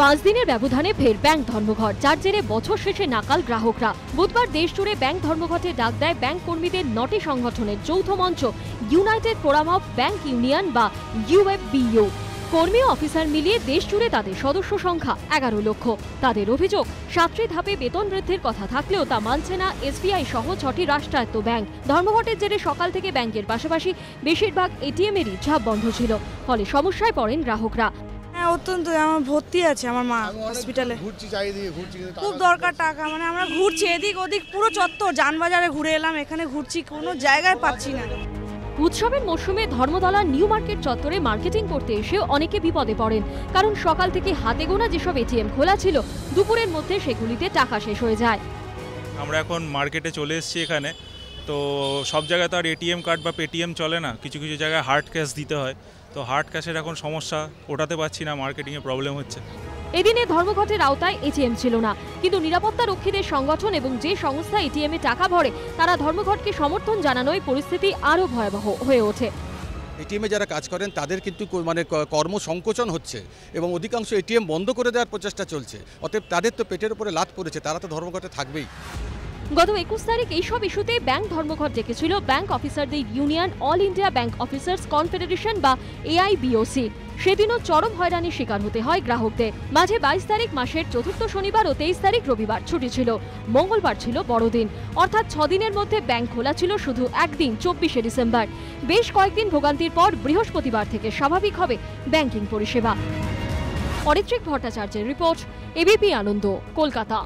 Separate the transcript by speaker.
Speaker 1: পাঁচ দিনের ব্যবধানে ফের ব্যাংক ধর্মঘট। যার জেরে বছর শেষে নাকাল গ্রাহকরা। বুধবার দেশ জুড়ে ব্যাংক ধর্মঘটে ডাক দেয় ব্যাংক কর্মীদের নটি সংগঠনের যৌথ মঞ্চ, United Forum of Bank Union বা ইউএফবিইউ কর্মী অফিসার মিলিয়ে দেশ জুড়ে তাদের সদস্য সংখ্যা এগারো লক্ষ। তাদের অভিযোগ, সাতটি ধাপে বেতন বৃদ্ধির কথা থাকলেও তা মানছে না এসবিআই সহ ছটি রাষ্ট্রায়ত্ত ব্যাংক। ধর্মঘটের জেরে সকাল থেকে ব্যাংকের পাশাপাশি বেশিরভাগ এটিএমেরই ঝাঁপ বন্ধ ছিল, ফলে সমস্যায় পড়েন গ্রাহকরা।
Speaker 2: হ্যাঁ অত্যন্ত আমার ভর্তি আছে আমার মা হসপিটালে
Speaker 3: ঘুরছি চারিদিকে ঘুরছি
Speaker 2: খুব দরকার টাকা মানে আমরা ঘুরছি এদিক ওদিক পুরো চত্বর যানবাজারে ঘুরে এলাম এখানে ঘুরছি কোনো জায়গায় পাচ্ছি না।
Speaker 1: উৎসবের মরশুমে ধর্মতলা নিউ মার্কেট চত্বরে মার্কেটিং করতে এসে অনেকে বিপদে পড়েন কারণ সকাল থেকে হাতে গোনা যেসব এটিএম খোলা ছিল দুপুরের মধ্যে সেগুলিতে টাকা শেষ হয়ে যায়।
Speaker 4: আমরা এখন মার্কেটে চলে এসেছি এখানে। তো সব জায়গায় তো আর এটিএম কার্ড বা পেটিএম চলে না। কিছু কিছু জায়গায় হার্ড ক্যাশ দিতে হয়। তো হার্ড ক্যাশের এখন সমস্যা ওঠাতে পারছি না মার্কেটিংয়ে প্রবলেম হচ্ছে।
Speaker 1: এদিনে ধর্মঘটের আওতায় এটিএম ছিল না। কিন্তু নিরাপত্তা রক্ষীদের সংগঠন এবং যে সংস্থা এটিএমে টাকা ভরে তারা ধর্মঘটকে সমর্থন জানানোয় পরিস্থিতি আরও ভয়াবহ হয়ে ওঠে।
Speaker 5: এটিএমে যারা কাজ করেন তাদের কিন্তু মানে কর্ম সংকোচন হচ্ছে এবং অধিকাংশ এটিএম বন্ধ করে দেওয়ার প্রচেষ্টা চলছে। অতএব তাদের তো পেটের উপরে লাত পড়েছে তারা তো ধর্মঘটে থাকবেই।
Speaker 1: গত একুশ তারিখ এইসব ইস্যুতে ব্যাংক ধর্মঘট ডেকেছিল ব্যাংক অফিসারদের union, All India Bank Officers Confederation বা এআইবিওসি। সেদিনও চরম হয়রানির শিকার হতে হয় গ্রাহকদের। মাঝে বাইশ তারিখ মাসের চতুর্থ শনিবার ও তেইশ তারিখ রবিবার ছুটি ছিল। মঙ্গলবার ছিল বড়দিন। অর্থাৎ ছদিনের মধ্যে ব্যাংক খোলা ছিল শুধু একদিন, চব্বিশে ডিসেম্বর। বেশ কয়েকদিন ভোগান্তির পর বৃহস্পতিবার থেকে স্বাভাবিক হবে ব্যাংকিং পরিষেবা। অরিত্রিক ভট্টাচার্যের রিপোর্ট, এবিপি আনন্দ, কলকাতা।